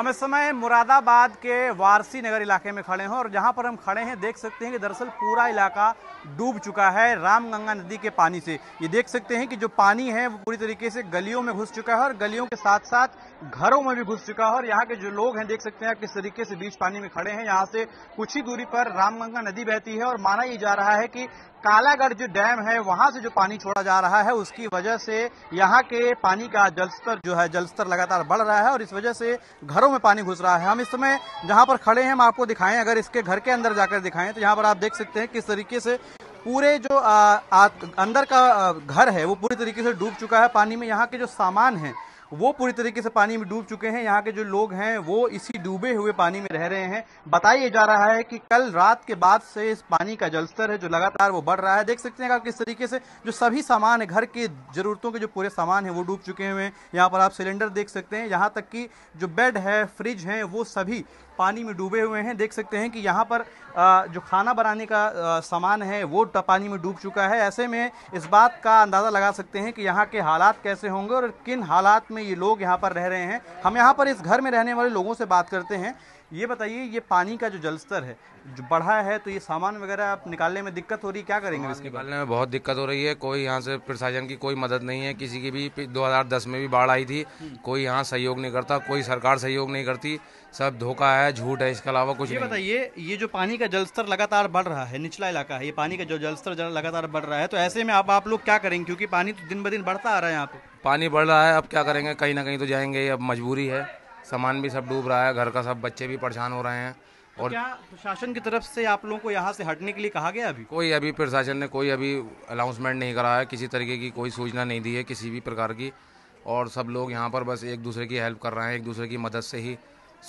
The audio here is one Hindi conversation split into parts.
हम इस समय मुरादाबाद के वारसी नगर इलाके में खड़े हैं और जहाँ पर हम खड़े हैं, देख सकते हैं कि दरअसल पूरा इलाका डूब चुका है रामगंगा नदी के पानी से। ये देख सकते हैं कि जो पानी है, वो पूरी तरीके से गलियों में घुस चुका है और गलियों के साथ साथ घरों में भी घुस चुका है और यहाँ के जो लोग हैं, देख सकते हैं किस तरीके से बीच पानी में खड़े हैं। यहाँ से कुछ ही दूरी पर रामगंगा नदी बहती है और माना ये जा रहा है कि कालागढ़ जो डैम है, वहाँ से जो पानी छोड़ा जा रहा है, उसकी वजह से यहाँ के पानी का जलस्तर जो है, जलस्तर लगातार बढ़ रहा है और इस वजह से घरों में पानी घुस रहा है। हम इस समय जहाँ पर खड़े हैं हम आपको दिखाएँ। अगर इसके घर के अंदर जाकर दिखाएँ तो यहाँ पर आप देख सकते हैं किस तरीके से पूरे जो आ, आ, अंदर का घर है वो पूरी तरीके से डूब चुका है। पानी में यहाँ के जो सामान है वो पूरी तरीके से पानी में डूब चुके हैं। यहाँ के जो लोग हैं, वो इसी डूबे हुए पानी में रह रहे हैं। बताया जा रहा है कि कल रात के बाद से इस पानी का जलस्तर है, जो लगातार वो बढ़ रहा है। देख सकते हैं आप किस तरीके से जो सभी सामान है घर के जरूरतों के जो पूरे सामान है, वो डूब चुके हुए हैं। यहाँ पर आप सिलेंडर देख सकते हैं। यहाँ तक कि जो बेड है, फ्रिज है, वो सभी पानी में डूबे हुए हैं। देख सकते हैं कि यहाँ पर जो खाना बनाने का सामान है, वो पानी में डूब चुका है। ऐसे में इस बात का अंदाज़ा लगा सकते हैं कि यहाँ के हालात कैसे होंगे और किन हालात में ये लोग यहाँ पर रह रहे हैं। हम यहाँ पर इस घर में रहने वाले लोगों से बात करते हैं। ये बताइए ये पानी का जो जलस्तर है जो बढ़ा है तो ये सामान वगैरह आप निकालने में दिक्कत हो रही है? क्या करेंगे इसके निकालने में बहुत दिक्कत हो रही है। कोई यहाँ से प्रशासन की कोई मदद नहीं है। किसी की भी 2010 में भी बाढ़ आई थी कोई यहाँ सहयोग नहीं करता कोई सरकार सहयोग नहीं करती। सब धोखा है झूठ है इसके अलावा कुछ ये बताइए ये जो पानी का जलस्तर लगातार बढ़ रहा है निचला इलाका है ये पानी का जो जलस्तर लगातार बढ़ रहा है तो ऐसे में आप आप लोग क्या करेंगे? क्योंकि पानी तो दिन ब दिन बढ़ता आ रहा है यहाँ पे। पानी बढ़ रहा है अब क्या करेंगे? कहीं ना कहीं तो जाएँगे अब मजबूरी है। सामान भी सब डूब रहा है घर का सब बच्चे भी परेशान हो रहे हैं तो और क्या प्रशासन की तरफ़ से आप लोगों को यहाँ से हटने के लिए कहा गया अभी? कोई अभी प्रशासन ने कोई अभी अनाउंसमेंट नहीं करा है किसी तरीके की कोई सूचना नहीं दी है किसी भी प्रकार की। और सब लोग यहाँ पर बस एक दूसरे की हेल्प कर रहे हैं एक दूसरे की मदद से ही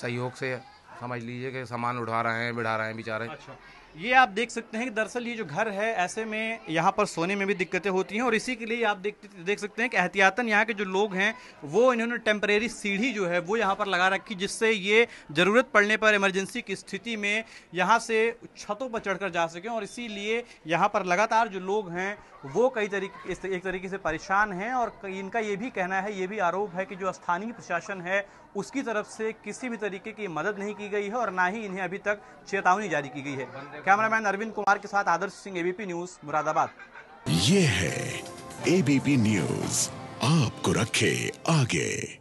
सहयोग से समझ लीजिए कि सामान उठा रहे हैं बिठा रहे हैं बेचारे। अच्छा। ये आप देख सकते हैं कि दरअसल ये जो घर है, ऐसे में यहाँ पर सोने में भी दिक्कतें होती हैं और इसी के लिए आप देख देख सकते हैं कि एहतियातन यहाँ के जो लोग हैं, वो इन्होंने टेम्परेरी सीढ़ी जो है, वो यहाँ पर लगा रखी जिससे ये ज़रूरत पड़ने पर इमरजेंसी की स्थिति में यहाँ से छतों पर चढ़कर जा सकें और इसीलिए यहाँ पर लगातार जो लोग हैं, वो कई तरीके एक तरीके से परेशान हैं और इनका ये भी कहना है, ये भी आरोप है कि जो स्थानीय प्रशासन है, उसकी तरफ़ से किसी भी तरीके की मदद नहीं की गई है और ना ही इन्हें अभी तक चेतावनी जारी की गई है। कैमरामैन अरविंद कुमार के साथ आदर्श सिंह एबीपी न्यूज़ मुरादाबाद। ये है एबीपी न्यूज़ आपको रखे आगे।